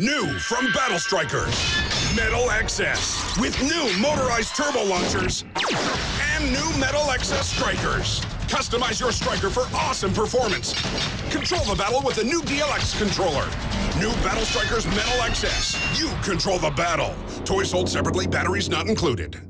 New from Battle Strikers, Metal XS with new motorized turbo launchers and new Metal XS Strikers. Customize your striker for awesome performance. Control the battle with the new DLX controller. New Battle Strikers Metal XS. You control the battle. Toys sold separately, batteries not included.